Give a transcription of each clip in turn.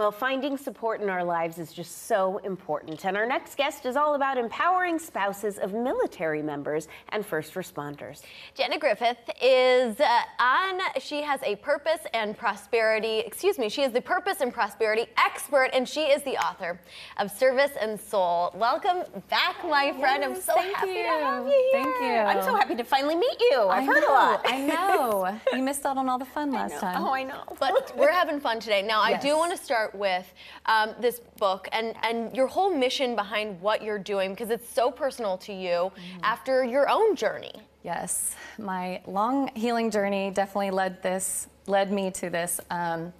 Well, finding support in our lives is just so important. And our next guest is all about empowering spouses of military members and first responders. Jenna Griffith is uh, on, she has a purpose and prosperity, excuse me, she is the purpose and prosperity expert, and she is the author of Service and Soul. Welcome back, my friend. Yes, I'm so thank happy you. to have you here. Thank you. I'm so happy to finally meet you. I've I heard know, a lot. I know. You missed out on all the fun last time. Oh, I know. But we're having fun today. Now, I do want to start with um, this book and, and your whole mission behind what you're doing because it's so personal to you Mm-hmm. after your own journey. Yes, my long healing journey definitely led this led me to this. Um,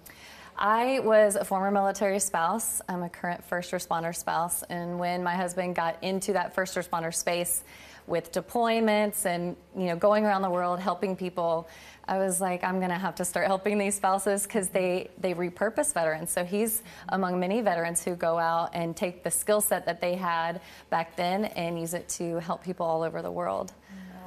I was a former military spouse. I'm a current first responder spouse, and when my husband got into that first responder space with deployments and you know going around the world helping people, I was like, I'm gonna have to start helping these spouses because they they repurpose veterans. So he's among many veterans who go out and take the skill set that they had back then and use it to help people all over the world.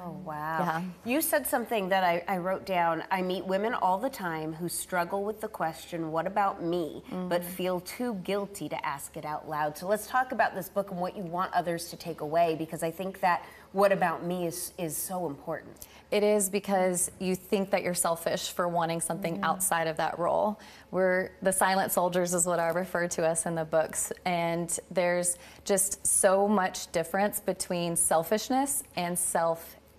Oh, wow. Yeah. You said something that I, I wrote down. I meet women all the time who struggle with the question, what about me? Mm-hmm. But feel too guilty to ask it out loud. So let's talk about this book and what you want others to take away because I think that what about me is, is so important. It is because you think that you're selfish for wanting something mm-hmm. outside of that role. We're the silent soldiers, is what I refer to us in the books. And there's just so much difference between selfishness and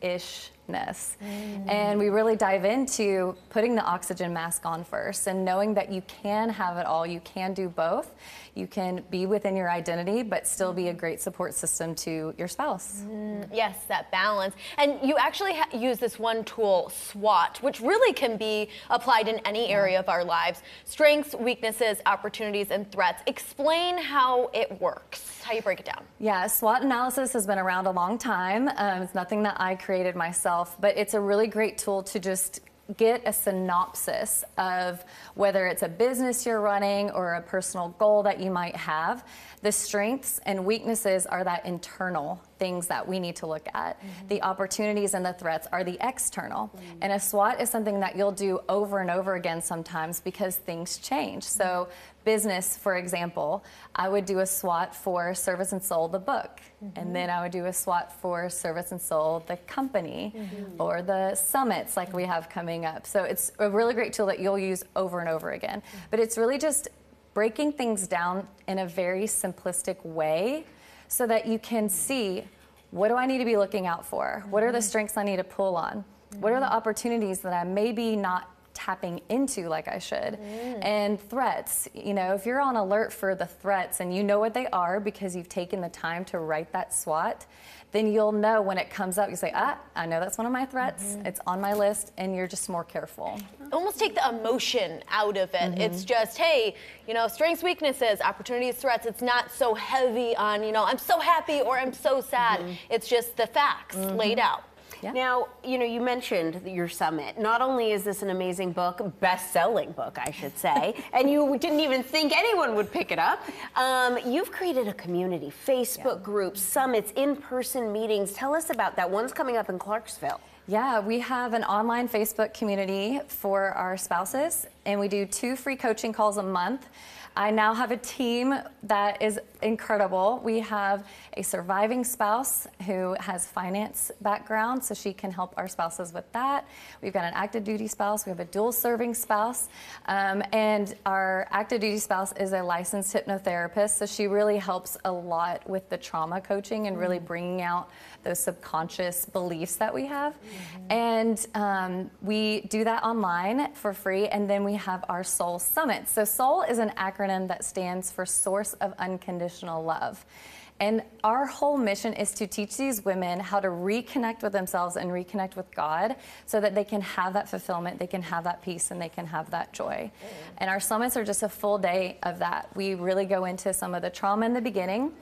selfishness. Mm. And we really dive into putting the oxygen mask on first and knowing that you can have it all. You can do both. You can be within your identity, but still be a mm. great support system to your spouse. Mm, yes, that balance. And you actually ha- use this one tool, SWOT, which really can be applied in any area of our lives strengths, weaknesses, opportunities, and threats. Explain how it works, how you break it down. Yeah, SWOT analysis has been around a long time. Um, it's nothing that I created myself, but it's a really great tool to just get a synopsis of whether it's a business you're running or a personal goal that you might have. The strengths and weaknesses are that internal things that we need to look at. Mm-hmm. The opportunities and the threats are the external. Mm-hmm. And a SWOT is something that you'll do over and over again sometimes because things change. So, mm-hmm. Business, for example, I would do a SWOT for Service and Soul, the book. And mm-hmm. then I would do a SWOT for Service and Soul, the company, mm-hmm. or the summits like we have coming up. So, it's a really great tool that you'll use over and over again. Mm-hmm. But it's really just breaking things down in a very simplistic way so that you can see what do I need to be looking out for? What are the strengths I need to pull on? What are the opportunities that I'm maybe not tapping into like I should? Mm. And threats, you know, if you're on alert for the threats and you know what they are because you've taken the time to write that SWOT, then you'll know when it comes up, you say, ah, I know that's one of my threats. Mm-hmm. It's on my list, and you're just more careful. Almost take the emotion out of it. It's mm-hmm. just, hey, you know, strengths, weaknesses, opportunities, threats. It's not so heavy on, you know, I'm so happy or I'm so sad. Mm-hmm. It's just the facts laid out. Yeah. Now, you know, you mentioned your summit. Not only is this an amazing book, best-selling book, I should say, and you didn't even think anyone would pick it up. Um, you've created a community, Facebook groups, summits, in-person meetings. Tell us about that. One's coming up in Clarksville. Yeah, we have an online Facebook community for our spouses, and we do two free coaching calls a month. I now have a team that is incredible. We have a surviving spouse who has finance background, so she can help our spouses with that. We've got an active duty spouse. We have a dual serving spouse, um, and our active duty spouse is a licensed hypnotherapist, so she really helps a lot with the trauma coaching and really bringing out those subconscious beliefs that we have. And um, we do that online for free. And then we have our Soul Summit. So, Soul is an acronym that stands for Source of Unconditional Love. And our whole mission is to teach these women how to reconnect with themselves and reconnect with God so that they can have that fulfillment, they can have that peace, and they can have that joy. And our summits are just a full day of that. We really go into some of the trauma in the beginning.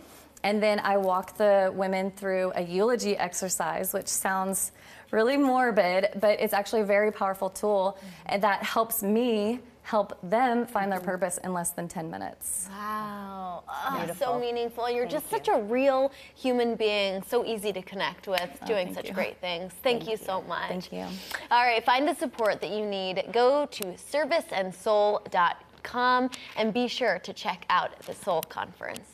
And then I walk the women through a eulogy exercise, which sounds really morbid, but it's actually a very powerful tool and that helps me help them find their purpose in less than 10 minutes. Wow. Oh, so meaningful. You're just such a real human being, so easy to connect with, oh, doing such you. great things. Thank, you so much. Thank you. All right, find the support that you need. Go to serviceandsoul.com and be sure to check out the Soul Conference.